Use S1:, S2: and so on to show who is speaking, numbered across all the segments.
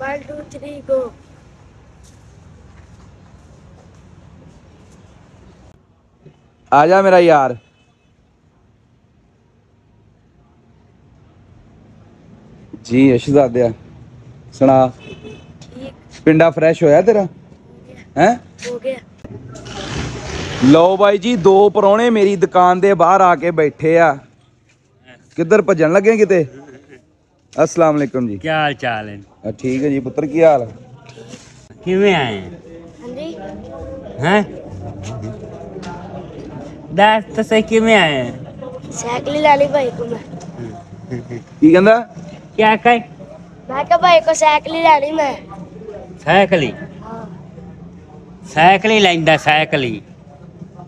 S1: One, two, three, go.
S2: ਆ ਜਾ ਮੇਰਾ ਯਾਰ ਜੀ ਅਸ਼ਜ਼ਾਦਿਆ ਸੁਣਾ
S1: ठीक
S2: ਪਿੰਡਾ ਫਰੈਸ਼ ਹੋਇਆ ਤੇਰਾ ਹੈ
S1: हो गया
S2: ਲਓ ਬਾਈ ਜੀ ਦੋ ਪਰੌਣੇ ਮੇਰੀ ਦੁਕਾਨ ਦੇ ਬਾਹਰ ਆ ਕੇ ਬੈਠੇ ਆ ਕਿੱਧਰ ਭੱਜਣ ਲੱਗੇ ਕਿਤੇ ਅਸਲਾਮ ਅਲੈਕੁਮ ਜੀ
S3: ਕੀ ਹਾਲ ਚਾਲ ਹੈ
S2: ਅ, ਠੀਕ ਹੈ ਜੀ ਪੁੱਤਰ ਕੀ ਹਾਲ?
S3: ਕਿਵੇਂ ਆਏ?
S1: ਹਾਂਜੀ।
S3: ਹੈ? ਦੱਸ ਤੁਸੀਂ ਕਿਵੇਂ ਆਏ?
S1: ਸਾਈਕਲ ਲੈ ਲਈ ਭਾਈ
S2: ਕੋ ਮੈਂ।
S3: ਕੀ
S1: ਕਹਿੰਦਾ? ਕਿਆ ਕਹੇ? ਮੈਂ ਕਿਹਾ ਭਾਈ ਕੋ
S3: ਸਾਈਕਲ ਹੀ
S1: ਮੈਂ।
S3: ਸਾਈਕਲ ਹਾਂ? ਸਾਈਕਲ ਲੈਂਦਾ ਸਾਈਕਲ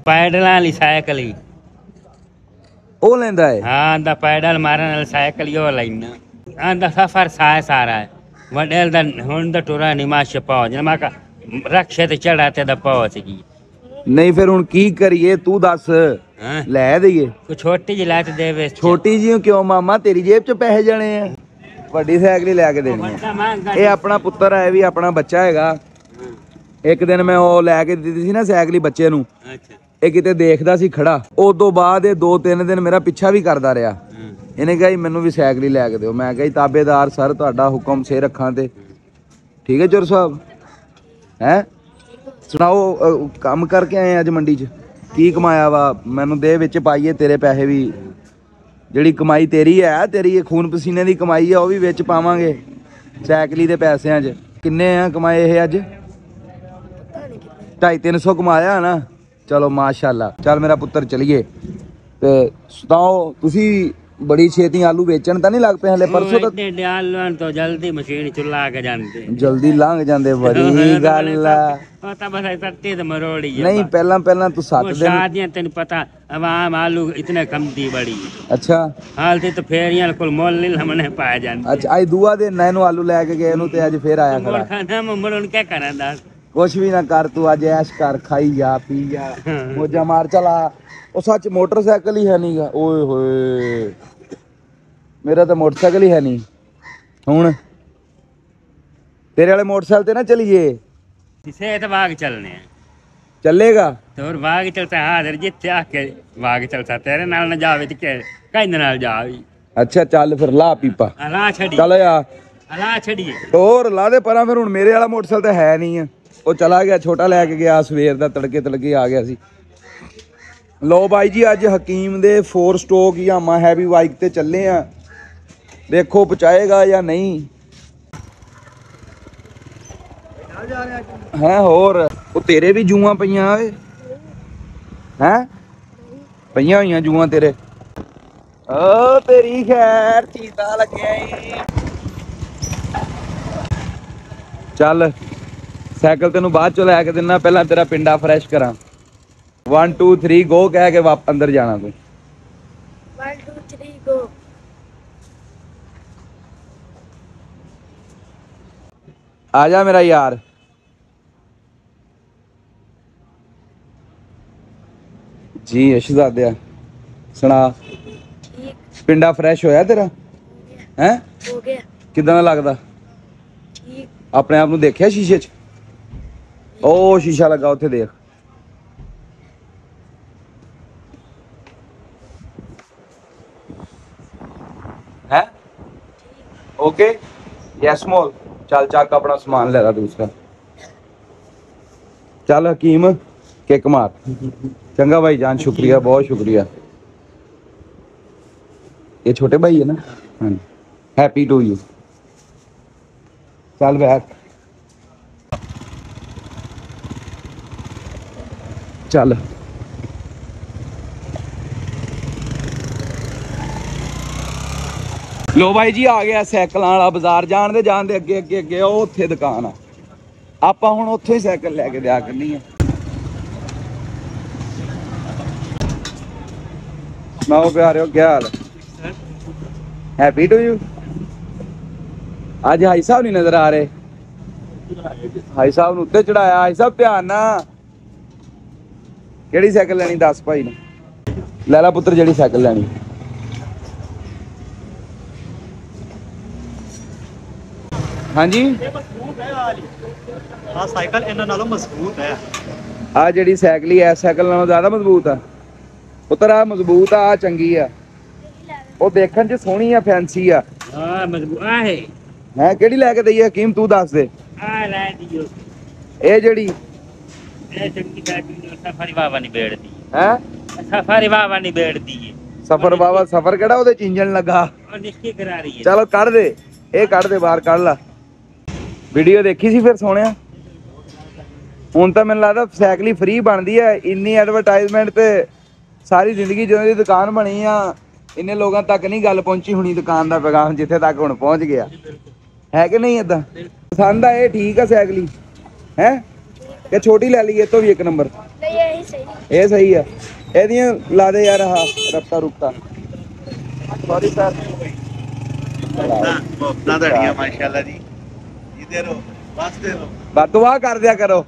S3: ਪੈਡਲਾਂ ਵਾਲੀ ਸਾਈਕਲ
S2: ਉਹ ਲੈਂਦਾ ਹੈ
S3: ਹਾਂ ਆਂਦਾ ਪੈਡਲ ਮਾਰਨ ਵਾਲੀ ਸਾਈਕਲ ਹੀ ਉਹ ਲੈਣਾ ਆਂਦਾ ਸਫਰ ਸਾਇ ਸਾਰਾ ਹੈ ਵਡੇਲ ਦਾ ਹੁਣ ਦਾ ਟੁਰਾ ਨਿਮਾਸ਼ ਪਹੁੰਚ ਨਾ ਮੈਂ ਕਾ ਰਕਸ਼ੇ ਤੇ ਚੜਾ ਤੇ ਦਾ ਪਹੁੰਚ ਗਈ
S2: ਨਹੀਂ ਫਿਰ ਹੁਣ ਕੀ ਕਰੀਏ ਤੂੰ ਦੱਸ।
S3: ਹਾਂ?
S2: ਲੈ ਦਈਏ।
S3: ਕੋ ਛੋਟੀ ਜਿਹੀ ਲੱਤ ਦੇਵੇ
S2: ਛੋਟੀ ਜੀ ਕਿਉਂ ਮਾਮਾ ਤੇਰੀ ਜੇਬ 'ਚ ਪੈਸੇ ਜਾਣੇ ਆ। ਵੱਡੀ ਸਾਈਕਲ ਹੀ ਲੈ ਕੇ ਦੇਣੀ ਆ। ਇਹ ਆਪਣਾ ਪੁੱਤਰ ਹੈ ਇਹ ਵੀ ਆਪਣਾ ਬੱਚਾ ਹੈਗਾ। ਇੱਕ ਦਿਨ ਮੈਂ ਉਹ ਲੈ ਕੇ ਦਿੱਤੀ ਸੀ ਨਾ ਸਾਈਕਲ ਹੀ ਬੱਚੇ ਨੂੰ।
S3: ਅੱਛਾ।
S2: ਇਹ ਕਿਤੇ ਦੇਖਦਾ ਸੀ ਖੜਾ। ਉਸ ਤੋਂ ਬਾਅਦ ਇਹ ਦੋ ਤਿੰਨ ਦਿਨ ਮੇਰਾ ਪਿੱਛਾ ਵੀ ਕਰਦਾ ਰਿਹਾ। ਇਹਨੇ ਕਿਹਾ ਜੀ, ਮੈਨੂੰ ਵੀ ਸਾਈਕਲ ਹੀ ਲੈ ਕੇ ਦਿਓ। ਮੈਂ ਕਿਹਾ ਜੀ, ਤਾਬੇਦਾਰ ਸਰ, ਤੁਹਾਡਾ ਹੁਕਮ ਸੇ ਰੱਖਾਂ ਤੇ। ਠੀਕ ਹੈ ਚੋਰ ਸਾਹਿਬ? ਹੈ? ਸੁਣਾਓ ਕੰਮ ਕਰਕੇ ਆਏ ਅੱਜ ਮੰਡੀ 'ਚ? ਕੀ ਕਮਾਇਆ ਵਾ? ਮੈਨੂੰ ਦੇ ਵਿੱਚ ਪਾਈਏ, ਤੇਰੇ ਪੈਸੇ ਵੀ। ਜਿਹੜੀ ਕਮਾਈ ਤੇਰੀ ਹੈ, ਤੇਰੀ ਇਹ ਖੂਨ ਪਸੀਨੇ ਦੀ ਕਮਾਈ ਆ, ਉਹ ਵੀ ਵਿੱਚ ਪਾਵਾਂਗੇ। ਸਾਈਕਲੀ ਦੇ ਪੈਸਿਆਂ 'ਚ। ਕਿੰਨੇ ਆ ਕਮਾਏ ਇਹ ਅੱਜ? 250 ਕਮਾਇਆ ਹੈ ਨਾ। ਚਲੋ, ਮਾਸ਼ਾਅੱਲਾ। ਚੱਲ ਮੇਰਾ ਪੁੱਤਰ ਚਲੀਏ। ਤੇ ਸੁਣਾਓ, ਤੁਸੀਂ ਬੜੀ ਛੇਤੀ ਆਲੂ ਵੇਚਣ ਤਾਂ ਨਹੀਂ ਲੱਗ ਪਏ ਹਲੇ ਪਰਸੋਂ ਤੱਕ
S3: ਇੰਨੇ ਡਾਲਣ ਤੋਂ ਜਲਦੀ ਮਸ਼ੀਨ ਚੁੱਲਾ ਕੇ ਜਾਂਦੇ।
S2: ਜਲਦੀ ਲੰਘ ਜਾਂਦੇ ਬੜੀ ਗੱਲ ਆ।
S3: ਉਹ ਤਾਂ ਬਸ ਸੱਤੇ ਤੇ ਮਰੋੜੀ ਹੈ
S2: ਨਹੀਂ ਪਹਿਲਾਂ ਪਹਿਲਾਂ ਤੂੰ 7 ਦਿਨ
S3: ਸ਼ਾਦੀਆਂ ਤੈਨੂੰ ਪਤਾ ਆਵਾਮ ਆਲੂ ਇਤਨੇ ਕਮ ਦੀ ਬੜੀ।
S2: ਅੱਛਾ।
S3: ਹਾਲ ਤੇ ਤਾਂ ਫੇਰੀਆਂ ਕੋਲ ਮੁੱਲ ਨਹੀਂ ਲਮਣੇ ਪਾਇਆ ਜਾਂਦਾ।
S2: ਅੱਛਾ ਅੱਜ ਦੂਆ ਦਿਨ ਨਾ ਇਹਨੂੰ ਆਲੂ ਲੈ ਕੇ ਗਏ ਇਹਨੂੰ ਤੇ ਅੱਜ ਫੇਰ ਆਇਆ ਖੜਾ।
S3: ਖਾਣਾ ਮੁੰਮੜ ਹੁਣ ਕੀ ਕਰਾਂ ਦੱਸ?
S2: ਕੁਛ ਵੀ ਨਾ ਕਰ ਤੂੰ ਅੱਜ ਐਸ਼ ਕਰ ਖਾਈ ਜਾ ਪੀ ਜਾ। ਮੋਜਾ ਮਾਰ ਚਲਾ ਉਹ ਸੱਚ ਮੋਟਰਸਾਈਕਲ ਹੀ ਹੈ ਨਹੀਂਗਾ ਓਏ ਹੋਏ। ਮੇਰਾ ਤਾਂ ਮੋਟਰਸਾਈਕਲ ਹੀ ਹੈ ਨਹੀਂ ਹੁਣ ਤੇਰੇ ਵਾਲੇ ਮੋਟਰਸਾਈਕਲ ਤੇ ਨਾ ਚਲੀਏ।
S3: ਸਿਹਤ ਬਾਗ ਚੱਲਨੇ ਆ।
S2: ਚੱਲੇਗਾ?
S3: ਤੇ ਹੋਰ ਬਾਗ ਚਲਤਾ ਹਾਜ਼ਰ ਜਿੱਥੇ ਆ ਕੇ ਬਾਗ ਚਲਤਾ ਤੇਰੇ ਨਾਲ ਨਾ ਜਾਵੇ ਤੇ ਕਹਿੰਦੇ ਨਾਲ ਜਾਵੇ
S2: ਅੱਛਾ ਚੱਲ ਫਿਰ ਲਾ ਪੀਪਾ।
S3: ਅਲਾ ਛੜੀ
S2: ਚੱਲ ਆ।
S3: ਅਲਾ ਛੜੀਏ
S2: ਹੋਰ ਲਾ ਦੇ ਪਰਾਂ ਫਿਰ ਹੁਣ ਮੇਰੇ ਵਾਲਾ ਮੋਟਰਸਾਈਕਲ ਤਾਂ ਹੈ ਨਹੀਂ ਆ। ਉਹ ਚਲਾ ਗਿਆ, ਛੋਟਾ ਲੈ ਕੇ ਗਿਆ, ਸਵੇਰ ਦਾ ਤੜਕੇ ਤੜਕੇ ਆ ਗਿਆ ਸੀ। ਲੋ ਬਾਈ ਜੀ, ਅੱਜ ਹਕੀਮ ਦੇ 4 ਸਟੋਕ ਯਾਮਾ ਹੈਵੀ ਬਾਈਕ ਤੇ ਚੱਲੇ ਆ। ਦੇਖੋ ਪਹੁੰਚਾਏਗਾ ਜਾਂ ਨਹੀਂ। ਹੈ, ਹੋਰ? ਉਹ ਤੇਰੇ ਵੀ ਜੂਆਂ ਪਈਆਂ ਓਏ। ਹੈ? ਪਈਆਂ ਹੋਈਆਂ ਜੂਆਂ ਤੇਰੇ। ਓ, ਤੇਰੀ ਖੈਰ, ਚੀਤਾ ਲੱਗਿਆ ਈ। ਚੱਲ। ਸਾਈਕਲ ਤੈਨੂੰ ਬਾਅਦ ਚ ਲੈ ਕੇ ਦਿੰਨਾ ਪਹਿਲਾਂ ਤੇਰਾ ਪਿੰਡਾ ਫਰੈਸ਼ ਕਰਾਂ। 1 2 3 ਗੋ ਕਹਿ ਕੇ ਵਾਪ ਅੰਦਰ ਜਾਣਾ ਤੂੰ।
S1: 1
S2: ਆ ਜਾ ਮੇਰਾ ਯਾਰ। ਜੀ ਅਸ਼ਦਾਦਿਆ ਸੁਣਾ। ਪਿੰਡਾ ਫਰੈਸ਼ ਹੋਇਆ ਤੇਰਾ? ਹੈ
S1: ਹੋ? ਗਿਆ।
S2: ਕਿਦਾਂ ਲੱਗਦਾ? ਆਪਣੇ ਆਪ ਨੂੰ ਦੇਖਿਆ ਸ਼ੀਸ਼ੇ 'ਚ? ਉਹ ਸ਼ੀਸ਼ਾ ਲੱਗਾ ਉੱਥੇ ਦੇਖ ਹੈ ਓਕੇ ਯੈਸ ਮੋਲ ਚੱਲ ਚੱਕ ਆਪਣਾ ਸਮਾਨ ਲੈ ਲੈ ਦੂਸਰਾ ਚੱਲ ਹਕੀਮ ਕਿੱਕ ਮਾਰ ਚੰਗਾ ਭਾਈ ਜਾਨ ਸ਼ੁਕਰੀਆ ਬਹੁਤ ਸ਼ੁਕਰੀਆ ਇਹ ਛੋਟੇ ਭਾਈ ਹੈ ਨਾ ਹਾਂਜੀ ਹੈਪੀ ਟੂ ਯੂ ਚੱਲ ਚੱਲ। ਲੋ ਬਾਈ ਜੀ, ਆ ਗਿਆ ਸਾਈਕਲਾਂ ਵਾਲਾ ਬਾਜ਼ਾਰ। ਜਾਣ ਦੇ ਜਾਣ ਦੇ ਅੱਗੇ ਅੱਗੇ ਅੱਗੇ। ਉਹ ਉੱਥੇ ਦੁਕਾਨ ਆ। ਆਪਾਂ ਹੁਣ ਉੱਥੇ ਹੀ ਸਾਈਕਲ ਲੈ ਕੇ ਦਿਆ ਕਰਨੀ ਆ। ਸੁਣਾਓ ਪਿਆਰਿਓ ਕੀ ਹਾਲ ਹੈਪੀ ਟੂ ਯੂ ਅੱਜ ਹਾਈ ਸਾਹਿਬ ਨਹੀਂ ਨਜ਼ਰ ਆ ਰਹੇ। ਹਾਈ ਸਾਹਿਬ ਨੂੰ ਉੱਤੇ ਚੜਾਇਆ। ਹਾਈ ਸਾਹਿਬ, ਧਿਆਨ ਨਾਲ। ਕਿਹੜੀ ਸਾਈਕਲ ਲੈਣੀ ਦੱਸ ਭਾਈ ਨੂੰ? ਲੈ ਲੈ ਪੁੱਤਰ ਜਿਹੜੀ ਸਾਈਕਲ ਲੈਣੀ। ਹਾਂਜੀ?
S4: ਇਹ ਮਜ਼ਬੂਤ ਹੈ ਆ ਆ ਸਾਈਕਲ ਇਹਨਾਂ ਨਾਲੋਂ ਮਜ਼ਬੂਤ ਹੈ।
S2: ਆ ਜਿਹੜੀ ਸਾਈਕਲ ਹੀ ਐ ਸਾਈਕਲ ਨਾਲੋਂ ਜ਼ਿਆਦਾ ਮਜ਼ਬੂਤ ਆ। ਪੁੱਤਰ ਆ ਮਜ਼ਬੂਤ ਆ ਆ ਚੰਗੀ ਆ। ਉਹ ਦੇਖਣ 'ਚ ਸੋਹਣੀ ਆ ਫੈਂਸੀ ਆ।
S3: ਆ ਮਜ਼ਬੂਤ ਆ ਹੈ
S2: ਹੈ ਕਿਹੜੀ ਲੈ ਕੇ ਦਈਏ ਹਕੀਮ ਤੂੰ ਦੱਸ ਦੇ।
S3: ਆ ਲੈ ਦਿਓ।
S2: ਇਹ ਜਿਹੜੀ
S3: ਸਫਾਰੀ ਬਾਬਾ ਨਹੀਂ ਬੇੜਦੀ।
S2: ਹੈ?
S3: ਸਫਾਰੀ ਬਾਬਾ ਨਹੀਂ ਬੇੜਦੀ ਹੈ
S2: ਸਫਰ ਬਾਬਾ ਸਫਰ ਕਿਹੜਾ ਉਹਦੇ ਚ ਇੰਜਨ ਲੱਗਾ?
S3: ਉਹ ਨਿੱਕੀ ਕਰਾ ਰਹੀ ਹੈ।
S2: ਚਲੋ ਕੱਢ ਦੇ ਇਹ ਕੱਢ ਦੇ ਬਾਹਰ ਕੱਢ ਲਾ। ਵੀਡੀਓ ਦੇਖੀ ਸੀ ਫਿਰ ਸੋਹਣਿਆ? ਹੁਣ ਤਾਂ ਮੈਨੂੰ ਲੱਗਦਾ ਸਾਈਕਲ ਹੀ ਫ੍ਰੀ ਬਣਦੀ ਹੈ। ਇੰਨੀ ਐਡਵਰਟਾਈਜ਼ਮੈਂਟ ਤੇ ਸਾਰੀ ਜ਼ਿੰਦਗੀ ਜਦੋਂ ਦੀ ਦੁਕਾਨ ਬਣੀ ਆ ਇੰਨੇ ਲੋਕਾਂ ਤੱਕ ਨਹੀਂ ਗੱਲ ਪਹੁੰਚੀ ਹੁਣੀ ਦੁਕਾਨ ਦਾ ਪੈਗਾਮ ਜਿੱਥੇ ਤੱਕ ਹੁਣ ਪਹੁੰਚ ਗਿਆ। ਹੈ ਕਿ ਨਹੀਂ ਇਦਾਂ ਪਸੰਦ ਆ ਇਹ ਠੀਕ ਆ ਸਾਈਕਲ ਹੈ? ਕਿ ਛੋਟੀ ਲੈ ਲਈਏ ਇਹ ਤੋਂ ਵੀ ਇੱਕ ਨੰਬਰ।
S1: ਨਹੀਂ ਇਹੀ ਸਹੀ।
S2: ਇਹ ਸਹੀ ਆ। ਇਹਦੀਆਂ ਲਾ ਦੇ ਯਾਰ ਆਹ ਰਫਤਾ ਰੁਕਤਾ ਸੌਰੀ ਸਰ
S4: ਮੁਹੱਬਤਾਂ ਤੁਹਾਡੀਆਂ ਮਾਸ਼ਾਅੱਲਾ ਜੀ। ਜਿੱਦੇ ਰਹੋ ਵਸਦੇ ਰਹੋ।
S2: ਬਸ ਦੁਆ ਕਰ ਦਿਆ ਕਰੋ।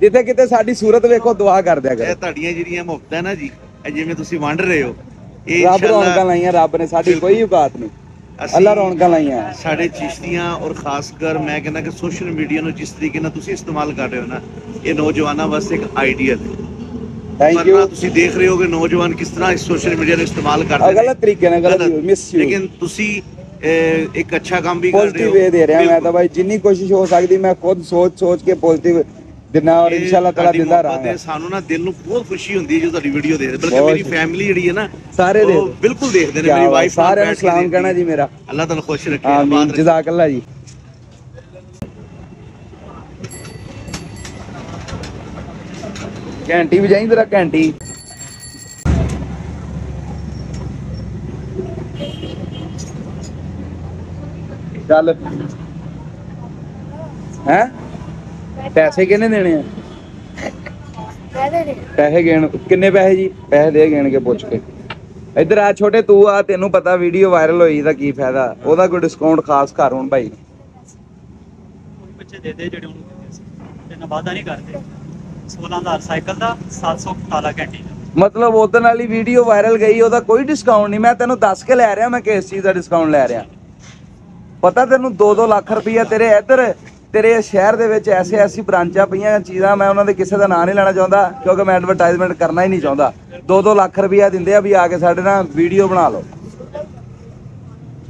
S2: ਜਿੱਥੇ ਕਿਤੇ ਸਾਡੀ ਸੂਰਤ ਵੇਖੋ ਦੁਆ ਕਰ ਦਿਆ
S4: ਇਹ
S2: ਕਰੋ
S4: ਤੁਹਾਡੀਆਂ ਜਿਹੜੀਆਂ ਮੁਹੱਬਤਾਂ ਨਾ ਜੀ ਇਹ ਜਿਵੇਂ ਤੁਸੀਂ ਵੰਡ ਰਹੇ ਹੋ ਇਹ
S2: ਰੱਬ ਰੌਣਕਾਂ ਲਾਈਆਂ ਰੱਬ ਨੇ ਸਾਡੀ ਕੋਈ ਔਕਾਤ ਨਹੀਂ। ਅੱਲਾ ਰੌਣਕਾਂ ਲਾਈਆਂ।
S4: ਸਾਡੇ ਚਿਸ਼ਤੀਆਂ ਔਰ ਖਾਸ ਕਰ ਮੈਂ ਕਹਿੰਦਾ ਕਿ ਸੋਸ਼ਲ ਮੀਡੀਆ ਨੂੰ ਜਿਸ ਤਰੀਕੇ ਨਾਲ ਤੁਸੀਂ ਇਸਤੇਮਾਲ ਕਰ ਰਹੇ ਹੋ ਨਾ ਇਹ ਨੌਜਵਾਨਾਂ ਵਾਸਤੇ ਇੱਕ ਆਈਡੀਅਲ ਹੈ।
S2: ਥੈਂਕ ਯੂ
S4: ਤੁਸੀਂ ਦੇਖ ਰਹੇ ਹੋ ਕਿ ਨੌਜਵਾਨ ਕਿਸ ਤਰ੍ਹਾਂ ਇਸ ਸੋਸ਼ਲ ਮੀਡੀਆ ਨੂੰ ਇਸਤੇਮਾਲ ਕਰਦੇ
S2: ਗਲਤ ਤਰੀਕੇ ਨਾਲ ਗਲਤ ਮਿਸ ਯੂ
S4: ਲੇਕਿਨ ਤੁਸੀਂ ਇੱਕ ਅੱਛਾ ਕੰਮ ਵੀ ਕਰ ਰਹੇ
S2: ਪੋਜ਼ਿਟਿਵ
S4: ਹੋ।
S2: ਵੇ ਦੇ ਰਿਹਾ ਮੈਂ ਤਾਂ। ਭਾਈ ਜਿੰਨੀ ਕੋਸ਼ਿਸ਼ ਹੋ ਸਕਦੀ ਮੈਂ ਖੁਦ ਸੋਚ ਸੋਚ ਕੇ ਪੋਜ਼ਿਟਿਵ ਦਿਨਾ ਔਰ ਇਨਸ਼ਾਅੱਲਾ ਤਾਲਾ
S4: ਤੁਹਾਡੀ
S2: ਦਿੰਦਾ
S4: ਮੁਹੱਬਤ
S2: ਰਹਾਂਗਾ
S4: ਸਾਨੂੰ ਨਾ ਦਿਲ ਨੂੰ ਬਹੁਤ ਖੁਸ਼ੀ ਹੁੰਦੀ ਹੈ ਜਦੋਂ ਤੁਹਾਡੀ ਵੀਡੀਓ ਦੇਖਦੇ ਬਲਕਿ
S2: ਬਹੁਤ
S4: ਮੇਰੀ ਫੈਮਿਲੀ ਜਿਹੜੀ ਹੈ ਨਾ
S2: ਸਾਰੇ
S4: ਉਹ
S2: ਦੇਖਦੇ।
S4: ਬਿਲਕੁਲ ਦੇਖਦੇ ਨੇ
S2: ਕਿਆ
S4: ਮੇਰੀ
S2: ਬਾਤ,
S4: ਵਾਈਫ
S2: ਸਾਰਿਆਂ ਨੂੰ ਸਲਾਮ ਕਹਿਣਾ ਜੀ ਮੇਰਾ।
S4: ਅੱਲਾਹ ਤੁਹਾਨੂੰ ਖੁਸ਼ ਰੱਖੇ
S2: ਆਮੀਨ
S4: ਆਬਾਦ।
S2: ਜਜ਼ਾਕ ਅੱਲਾ ਜੀ। ਘੰਟੀ ਵਜਾਈ ਤੇਰਾ ਘੰਟੀ। ਚੱਲ। ਹੈ? ਪੈਸੇ ਕਿਹਨੇ ਦੇਣੇ ਆ? ਪੈਸੇ ਗਿਣ ਕਿੰਨੇ ਪੈਸੇ ਜੀ? ਪੈਸੇ ਦੇ ਗਿਣ ਕੇ ਪੁੱਛ ਕੇ। ਇੱਧਰ ਆ ਛੋਟੇ ਤੂੰ ਆ ਤੈਨੂੰ ਪਤਾ ਵੀਡੀਓ ਵਾਇਰਲ ਹੋਈ ਦਾ ਕੀ ਫਾਇਦਾ। ਉਹਦਾ ਕੋਈ ਡਿਸਕਾਊਂਟ ਖਾਸ ਕਰ ਹੁਣ ਭਾਈ।
S4: ਬੱਚੇ ਦੇ ਦੇ ਜਿਹੜੇ ਉਹਨੂੰ ਦਿੰਦੇ ਸੀ ਤੇ ਨਵਾਦਾ ਨਹੀਂ ਕਰਦੇ। 16000 ਸਾਈਕਲ ਦਾ 718 ਘੰਟੇ ਦਾ।
S2: ਮਤਲਬ ਉਹਦੇ ਨਾਲ ਹੀ ਵੀਡੀਓ ਵਾਇਰਲ ਗਈ ਉਹਦਾ ਕੋਈ ਡਿਸਕਾਊਂਟ ਨਹੀਂ। ਮੈਂ ਤੈਨੂੰ ਦੱਸ ਕੇ ਲੈ ਰਿਹਾ ਮੈਂ ਕਿਸ ਚੀਜ਼ ਦਾ ਡਿਸਕਾਊਂਟ ਲੈ ਰਿਹਾ। ਪਤਾ ਤੈਨੂੰ 2-2 ਲੱਖ ਰੁਪਈਆ ਤੇਰੇ ਇੱਧਰ ਤੇਰੇ ਸ਼ਹਿਰ ਦੇ ਵਿੱਚ ਐਸੇ ਐਸੀ ਬ੍ਰਾਂਚਾਂ ਪਈਆਂ ਚੀਜ਼ਾਂ ਮੈਂ ਉਹਨਾਂ ਦੇ ਕਿਸੇ ਦਾ ਨਾਂ ਨਹੀਂ ਲੈਣਾ ਚਾਹੁੰਦਾ ਕਿਉਂਕਿ ਮੈਂ ਐਡਵਰਟਾਈਜ਼ਮੈਂਟ ਕਰਨਾ ਹੀ ਨਹੀਂ ਚਾਹੁੰਦਾ। 2-2 ਲੱਖ ਰੁਪਈਆ ਦਿੰਦੇ ਆ ਵੀ ਆ ਕੇ ਸਾਡੇ ਨਾਲ ਵੀਡੀਓ ਬਣਾ ਲਓ।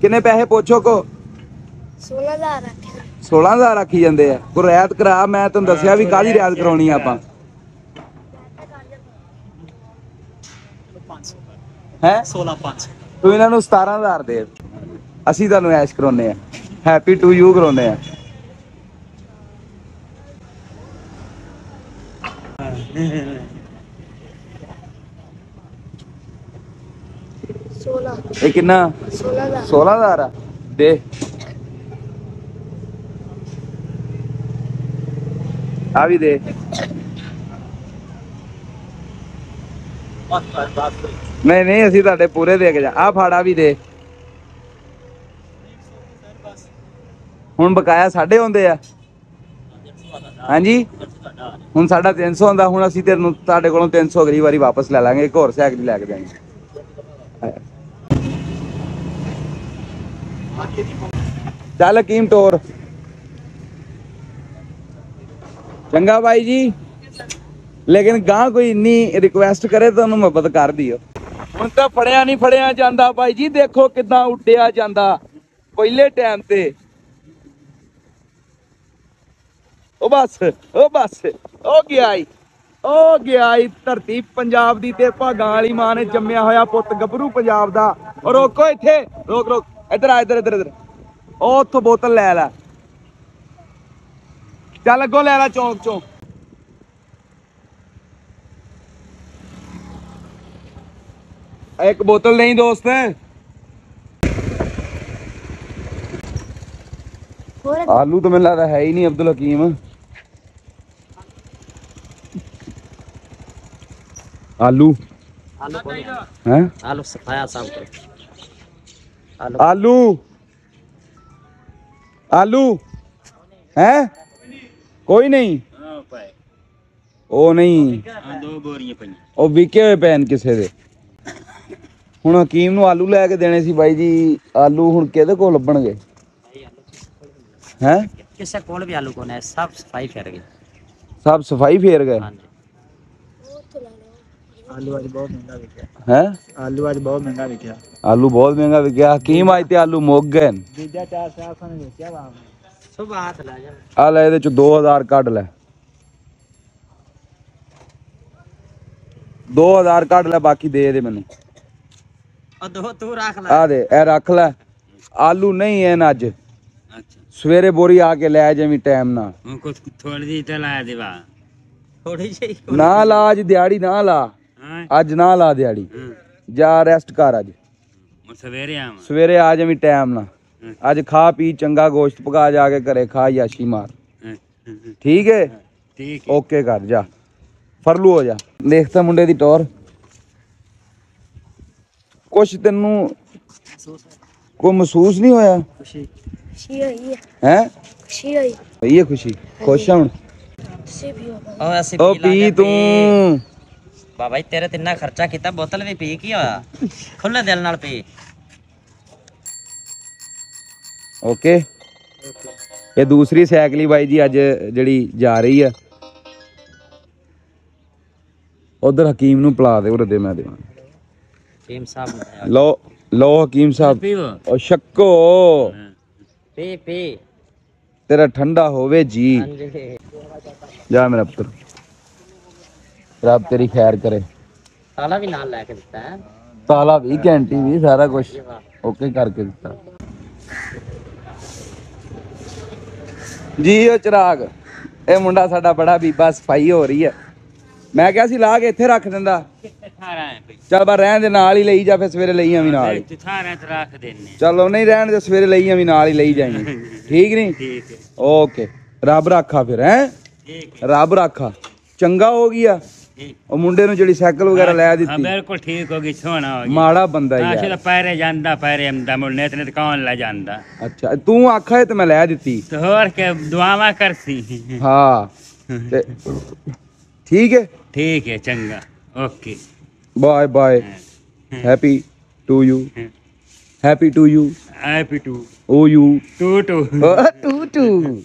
S2: ਕਿੰਨੇ ਪੈਸੇ ਪੁੱਛੋ ਕੋ?
S1: 16000 ਰੱਖਿਆ
S2: 16000 ਰੱਖੀ ਜਾਂਦੇ ਆ। ਕੋਈ ਰਿਆਇਤ ਕਰਾ ਮੈਂ ਤੈਨੂੰ ਦੱਸਿਆ ਵੀ ਕਾਹਦੀ ਰਿਆਇਤ ਕਰਾਉਣੀ ਆ ਆਪਾਂ।
S4: 500
S2: ਹੈ
S4: 16500
S2: ਤੂੰ ਇਹਨਾਂ ਨੂੰ 17000 ਦੇ। ਅਸੀਂ ਤੁਹਾਨੂੰ ਐਸ਼ ਕਰਾਉਨੇ ਆ। ਹੈਪੀ ਟੂ ਯੂ ਕਰਾਉਨੇ ਆ।
S1: ਸੋਲਾਂ
S2: ਇਹ ਕਿੰਨਾ
S1: 16000
S2: 16000 ਆ ਦੇ ਆ ਵੀ ਦੇ ਨਹੀਂ ਨਹੀਂ ਅਸੀਂ ਤੁਹਾਡੇ ਪੂਰੇ ਦੇ ਕੇ ਜਾ ਆ ਫਾੜਾ ਵੀ ਦੇ ਹੁਣ ਬਕਾਇਆ ਸਾਡੇ ਹੁੰਦੇ ਆ ਹਾਂਜੀ? ਹੁਣ ਸਾਡਾ 300 ਹੁੰਦਾ ਹੁਣ ਅਸੀਂ ਤੈਨੂੰ ਤੁਹਾਡੇ ਕੋਲੋਂ 300 ਅਗਲੀ ਵਾਰੀ ਵਾਪਸ ਲੈ ਲਾਂਗੇ, ਇੱਕ ਹੋਰ ਸਾਈਕਲ ਲੈ ਕੇ ਜਾਵਾਂਗੇ ਚੱਲ ਕੀਮ ਟੋਰ। ਚੰਗਾ ਬਾਈ ਜੀ। ਲੇਕਿਨ ਗਾਂ ਕੋਈ ਇੰਨੀ ਰਿਕੁਐਸਟ ਕਰੇ ਤਾਂ ਉਹਨੂੰ ਮੁਹੱਬਤ ਕਰ ਦਿਓ। ਹੁਣ ਤਾਂ ਫੜਿਆ ਨਹੀਂ ਫੜਿਆ ਜਾਂਦਾ ਬਾਈ ਜੀ, ਦੇਖੋ ਕਿਦਾਂ ਉੱਡਿਆ ਜਾਂਦਾ। ਪਹਿਲੇ ਟਾਈਮ ਤੇ ਉਹ ਬਸ ਉਹ ਬਸ ਉਹ ਗਿਆ ਈ। ਉਹ ਗਿਆ ਈ ਧਰਤੀ ਪੰਜਾਬ ਦੀ ਤੇ ਭਾਗਾਂ ਵਾਲੀ ਮਾਂ ਨੇ ਜੰਮਿਆ ਹੋਇਆ ਪੁੱਤ ਗੱਭਰੂ ਪੰਜਾਬ ਦਾ। ਉਹ ਰੋਕੋ ਇੱਥੇ। ਰੋਕ ਰੋਕ। ਇੱਧਰ ਆ ਇੱਧਰ ਇੱਧਰ ਇੱਧਰ। ਉਹ ਉੱਥੋਂ ਬੋਤਲ ਲੈ ਲੈ। ਚੱਲ ਅੱਗੋਂ ਲੈ ਲੈ ਚੌਂਕ ਚੋਂ। ਇੱਕ ਬੋਤਲ ਨਹੀਂ ਦੋਸਤ। ਆਲੂ ਤਾਂ ਮੈਨੂੰ ਲੱਗਦਾ ਹੈ ਹੀ ਨਹੀਂ ਅਬਦੁਲ ਹਕੀਮ। ਆਲੂ ਹੈ
S5: ਆਲੂ ਸਫਾਇਆ ਸਾਹਮਣੇ
S2: ਆਲੂ ਆਲੂ ਹੈ ਕੋਈ ਨਹੀਂ ਉਹ ਨਹੀਂ
S3: ਦੋ ਬੋਰੀਆਂ ਪਈਆਂ
S2: ਉਹ ਵਿਕੇ ਹੋਏ ਪੈਨ ਕਿਸੇ ਦੇ ਹੁਣ ਹਕੀਮ ਨੂੰ ਆਲੂ ਲੈ ਕੇ ਦੇਣੇ ਸੀ ਬਾਈ ਜੀ ਆਲੂ ਹੁਣ ਕਿਹਦੇ ਕੋਲ ਲੱਭਣਗੇ ਹੈ
S5: ਕਿਸੇ ਕੋਲ ਵੀ ਆਲੂ ਕੋਲ ਹੈ ਸਭ ਸਫ਼ਾਈ ਫੇਰ ਗਏ
S2: ਸਭ ਸਫ਼ਾਈ ਫੇਰ ਗਏ
S5: ਹਾਂਜੀ
S6: ਆਲੂ ਅੱਜ ਬਹੁਤ ਮਹਿੰਗਾ ਵਿਕਿਆ।
S2: ਹੈ?
S6: ਆਲੂ ਅੱਜ ਬਹੁਤ ਮਹਿੰਗਾ ਵਿਕਿਆ।
S2: ਆਲੂ ਬਹੁਤ ਮਹਿੰਗਾ ਵਿਕਿਆ। ਹਕੀਮ ਅੱਜ ਤੇ ਆਲੂ ਮੁੱਕ ਗਏ? ਨੇ।
S6: ਦੂਜਾ ਚਾਰ ਸਾਫ਼ ਨੇ ਵੇਚਿਆ ਵਾ।
S5: ਸੁਬਹ ਹੱਥ ਲਾ ਜਾ।
S2: ਆ ਲੈ ਇਹਦੇ ਚ 2000 ਕੱਢ ਲੈ। 2000 ਕੱਢ ਲੈ ਬਾਕੀ ਦੇ ਦੇ ਮੈਨੂੰ।
S5: ਉਹ ਦੋ ਤੂੰ ਰੱਖ ਲੈ।
S2: ਆ ਦੇ ਇਹ ਰੱਖ ਲੈ। ਆਲੂ ਨਹੀਂ ਐ ਅੱਜ।
S3: ਅੱਛਾ।
S2: ਸਵੇਰੇ ਬੋਰੀ ਆ ਕੇ ਲੈ ਜਾਵੀਂ ਟਾਈਮ ਨਾਲ।
S3: ਹੁਣ ਕੁਝ ਥੋੜੀ ਜਿਹੀ ਤੇ ਲਾ ਦੇਵਾ
S5: ਥੋੜੀ ਜਿਹੀ।
S2: ਨਾ ਲਾ ਅੱਜ ਦਿਹਾੜੀ ਨਾ ਲਾ। ਅੱਜ ਨਾ ਲਾ ਦਿਹਾੜੀ। ਜਾ ਰੈਸਟ ਕਰ ਅੱਜ।
S3: ਮੈਂ ਸਵੇਰੇ ਆਵਾਂ।
S2: ਸਵੇਰੇ ਆ ਜਾਵੀਂ ਟਾਈਮ ਨਾਲ। ਅੱਜ ਖਾ ਪੀ ਚੰਗਾ ਗੋਸ਼ਤ ਪਕਾ ਜਾ ਕੇ ਘਰੇ ਖਾ ਯਾਸ਼ੀ ਮਾਰ। ਠੀਕ ਹੈ
S3: ਠੀਕ ਹੈ
S2: ਓਕੇ ਕਰ ਜਾ। ਫਰਲੂ ਹੋ ਜਾ। ਦੇਖ ਤਾਂ ਮੁੰਡੇ ਦੀ ਟੌਰ। ਕੁਛ ਤੈਨੂੰ ਕੋਈ ਮਹਿਸੂਸ ਨਹੀਂ ਹੋਇਆ?
S5: ਖੁਸ਼ੀ।
S1: ਖੁਸ਼ੀ ਹੋਈ ਹੈ
S2: ਹੈ?
S1: ਖੁਸ਼ੀ ਹੋਈ।
S2: ਇਹ ਖੁਸ਼ੀ। ਖੁਸ਼ ਆ ਹੁਣ?
S1: ਵੀ ਹੋ
S5: ਉਹ ਲਾਂਗੇ
S2: ਪੀ ਤੂੰ।
S5: ਬਾਬਾ ਜੀ ਤੇਰੇ ਤੇ ਇੰਨਾ ਖਰਚਾ ਕੀਤਾ ਬੋਤਲ ਵੀ ਪੀ ਕੀ ਹੋਇਆ? ਖੁੱਲੇ ਦਿਲ ਨਾਲ ਪੀ।
S2: ਓਕੇ। ਇਹ ਦੂਸਰੀ ਸਾਈਕਲੀ ਬਾਈ ਜੀ ਅੱਜ ਜਿਹੜੀ ਜਾ ਰਹੀ ਆ। ਉਧਰ ਹਕੀਮ ਨੂੰ ਪਲਾ ਦੇ ਉਰੇ ਦੇ ਮੈਂ ਦੇਵਾਂ।
S5: ਟੀਮ ਸਾਹਿਬ ਨੂੰ ਦਿਆ।
S2: ਲਓ ਲਓ ਹਕੀਮ ਸਾਹਿਬ। ਉਹ ਸ਼ੱਕੋ।
S5: ਪੀ ਪੀ।
S2: ਤੇਰਾ ਠੰਡਾ ਹੋਵੇ ਜੀ।
S5: ਹਾਂਜੀ।
S2: ਜਾ ਮੇਰਾ ਪੁੱਤਰ। ਰੱਬ ਤੇਰੀ ਖੈਰ ਕਰੇ।
S5: ਤਾਲਾ ਵੀ ਨਾਲ ਲੈ ਕੇ ਦਿੱਤਾ ਹੈ।
S2: ਤਾਲਾ ਵੀ ਘੰਟੀ ਵੀ ਸਾਰਾ ਕੁਝ ਓਕੇ ਕਰਕੇ ਦਿੱਤਾ। ਜੀ ਉਹ ਚਿਰਾਗ ਇਹ ਮੁੰਡਾ ਸਾਡਾ ਬੜਾ ਬੀਬਾ ਸਫ਼ਾਈ ਹੋ ਰਹੀ ਹੈ। ਮੈਂ ਕਿਹਾ ਸੀ ਲਾ ਕੇ ਇੱਥੇ ਰੱਖ ਦਿੰਦਾ। ਚੱਲ ਬਾ ਰਹਿਣ ਦੇ ਨਾਲ ਹੀ ਲਈ ਜਾ ਫਿਰ ਸਵੇਰੇ ਲਈ ਆਵੀਂ ਨਾਲ ਹੀ। ਨਹੀਂ ਰਹਿਣ ਦੇ ਸਵੇਰੇ ਲਈ ਆਵੀਂ ਨਾਲ ਹੀ ਲਈ ਜਾਈਂ। ਠੀਕ ਨਹੀਂ? ਓਕੇ। ਰੱਬ ਰਾਖਾ ਫਿਰ ਹੈ? ਰੱਬ ਰਾਖਾ। ਚੰਗਾ ਹੋ ਗਿਆ ਉਹ ਮੁੰਡੇ ਨੂੰ ਜਿਹੜੀ ਸਾਈਕਲ ਵਗੈਰਾ ਲੈ
S3: ਹਾਂ
S2: ਦਿੱਤੀ।
S3: ਬਿਲਕੁਲ ਠੀਕ ਹੋ ਗਈ ਸੋਹਣਾ ਹੋ ਗਿਆ
S2: ਮਾੜਾ ਬੰਦਾ ਯਾਰ।
S3: ਤਾਂ ਪੈਰੇ ਜਾਂਦਾ ਪੈਰੇ ਆਂਦਾ ਮੁੰਨੇ ਤੇ ਕੌਣ ਲੈ ਜਾਂਦਾ?
S2: ਅੱਛਾ ਤੂੰ ਆਖਾ ਤੇ ਮੈਂ ਲੈ ਦਿੱਤੀ।
S3: ਤੇ ਹੋਰ ਕੇ ਦੁਆਵਾਂ ਕਰਸੀ
S2: ਹਾਂ ਤੇ ਠੀਕ ਹੈ?
S3: ਠੀਕ ਹੈ ਚੰਗਾ okay.
S2: Bye bye happy to you happy to you
S3: happy to
S2: oh you
S3: to to
S2: to to